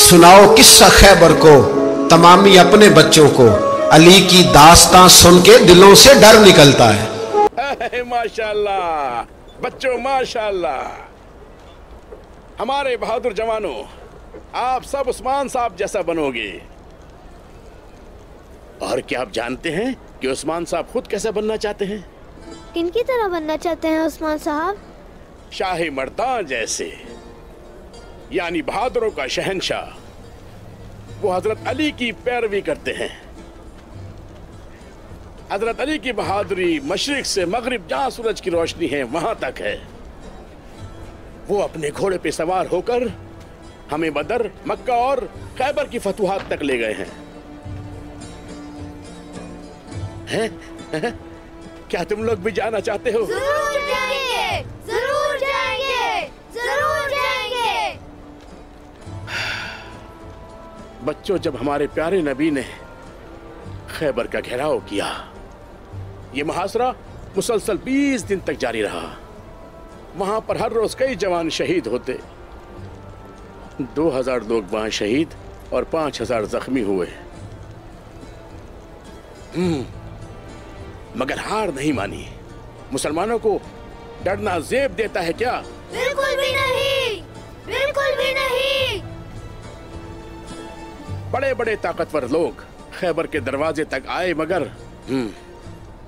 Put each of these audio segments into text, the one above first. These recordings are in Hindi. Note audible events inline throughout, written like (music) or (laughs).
सुनाओ किस्सा खैबर को तमामी अपने बच्चों को। अली की दास्तां सुन के दिलों से डर निकलता है। माशाल्लाह बच्चों माशाल्लाह। हमारे बहादुर जवानों आप सब उस्मान साहब जैसा बनोगे। और क्या आप जानते हैं कि उस्मान साहब खुद कैसे बनना चाहते हैं? किनकी तरह बनना चाहते हैं उस्मान साहब? शाही मर्दान जैसे। यानी बहादुरों का शहनशाह वो हज़रत अली की पैरवी करते हैं। हज़रत अली की बहादुरी मशरक से मगरब जहाँ सूरज की रोशनी है, वहाँ तक है। वो अपने घोड़े पे सवार होकर हमें बदर, मक्का और खैबर की फतुहात तक ले गए हैं। हैं? हैं? क्या तुम लोग भी जाना चाहते हो? ज़रूर बच्चों जब हमारे प्यारे नबी ने खैबर का घेराव किया ये मुहासरा मुसलसल 20 दिन तक जारी रहा। वहाँ पर हर रोज कई जवान शहीद होते। 2000 लोग वहाँ शहीद और 5000 जख्मी हुए। हम्म, मगर हार नहीं मानी। मुसलमानों को डरना जेब देता है क्या? बिल्कुल भी नहीं! बिल्कुल भी नहीं! बड़े बड़े ताकतवर लोग खैबर के दरवाजे तक आए मगर हम्म,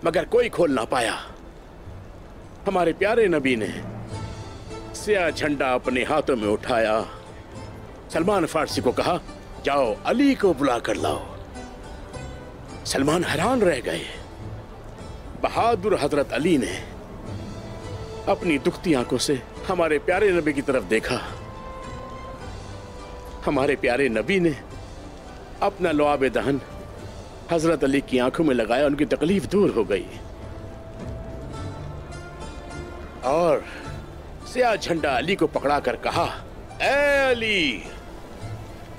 मगर कोई खोल ना पाया। हमारे प्यारे नबी ने सिया झंडा अपने हाथों में उठाया। सलमान फारसी को कहा जाओ अली को बुला कर लाओ। सलमान हैरान रह गए। बहादुर हज़रत अली ने अपनी दुखती आँखों से हमारे प्यारे नबी की तरफ़ देखा। हमारे प्यारे नबी ने अपना लुआब दहन हज़रत अली की आँखों में लगाया उनकी तकलीफ़ दूर हो गई। और सिया झंडा अली को पकड़ा कर कहा ए अली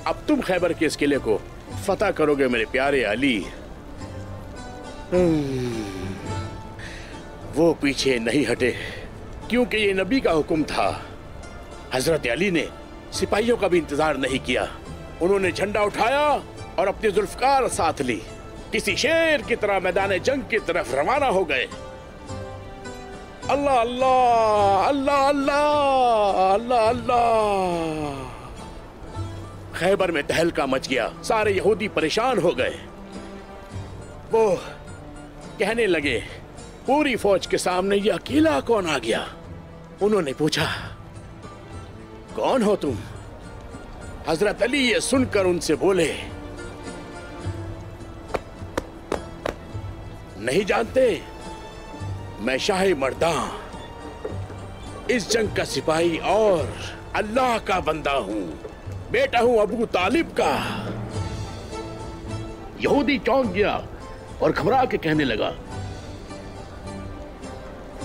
अब तुम खैबर के इस किले को फतह करोगे मेरे प्यारे अली। हम्म, वो पीछे नहीं हटे क्योंकि ये नबी का हुक्म था। हज़रत अली ने सिपाहियों का भी इंतज़ार नहीं किया। उन्होंने झंडा उठाया और अपनी जुल्फकार साथ ली। किसी शेर की तरह मैदान जंग की तरफ़ रवाना हो गए। अल्लाह अल्लाह अल्लाह अल्लाह अल्लाह अल्लाह। खैबर में तहलका मच गया। सारे यहूदी परेशान हो गए। वो कहने लगे, पूरी फौज के सामने ये अकेला कौन आ गया? उन्होंने पूछा, कौन हो तुम? हज़रत अली ये सुनकर उनसे बोले, नहीं जानते, मैं शाही मर्दा इस जंग का सिपाही और अल्लाह का बंदा हूँ। बेटा हूँ अबू तालिब का। यहूदी चौंक गया और घबरा के कहने लगा,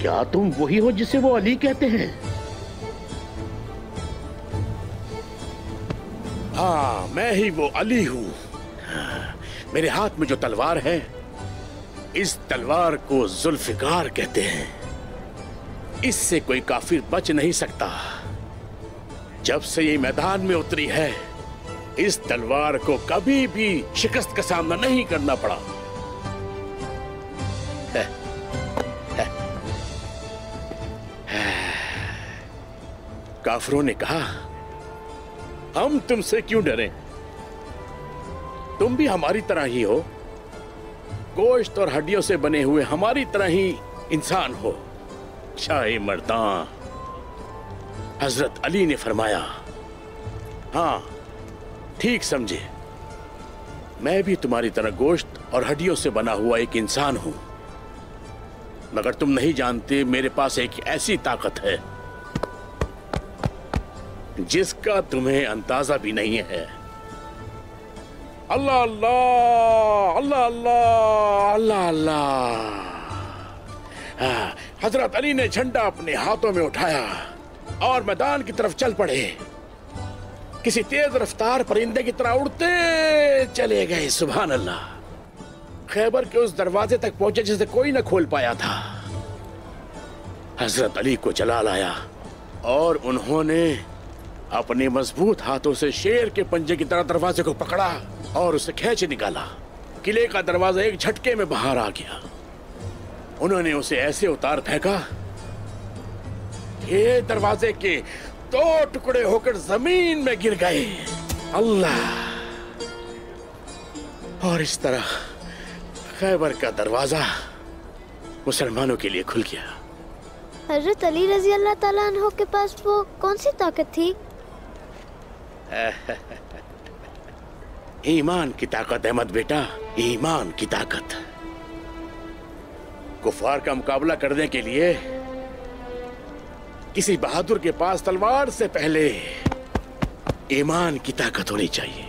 क्या तुम वही हो जिसे वो अली कहते हैं? हाँ मैं ही वो अली हूँ। मेरे हाथ में जो तलवार है इस तलवार को जुल्फिकार कहते हैं। इससे कोई काफिर बच नहीं सकता। जब से ये मैदान में उतरी है इस तलवार को कभी भी शिकस्त का सामना नहीं करना पड़ा। है, है, है। काफरों ने कहा हम तुमसे क्यों डरें? तुम भी हमारी तरह ही हो। गोश्त और हड्डियों से बने हुए हमारी तरह ही इंसान हो। शाही मर्दा। हज़रत अली ने फरमाया हाँ ठीक समझे। मैं भी तुम्हारी तरह गोश्त और हड्डियों से बना हुआ एक इंसान हूँ। मगर तुम नहीं जानते मेरे पास एक ऐसी ताकत है। जिसका तुम्हें अंदाज़ा भी नहीं है। अल्लाह अल्लाह अल्लाह अल्लाह अल्लाह। अल्लाह हाँ, हज़रत अली ने झंडा अपने हाथों में उठाया और मैदान की तरफ़ चल पड़े। किसी तेज रफ्तार परिंदे की तरह उड़ते चले गए सुबह अल्लाह खैबर के उस दरवाजे तक पहुँचे जिसे कोई ना खोल पाया था। हज़रत अली को जलाल आया और उन्होंने अपने मज़बूत हाथों से शेर के पंजे की तरह दरवाजे को पकड़ा और उसे खींच निकाला। किले का दरवाज़ा एक झटके में बाहर आ गया। उन्होंने उसे ऐसे उतार फेंका दरवाजे के दो टुकड़े होकर ज़मीन में गिर गए। अल्लाह! और इस तरह खैबर का दरवाज़ा मुसलमानों के लिए खुल गया। हज़रत अली रज़ी अल्लाह ताला के पास वो कौन सी ताकत थी? (laughs) ईमान की ताकत अहमद बेटा, ईमान की ताकत। कुफार का मुकाबला करने के लिए किसी बहादुर के पास तलवार से पहले ईमान की ताकत होनी चाहिए।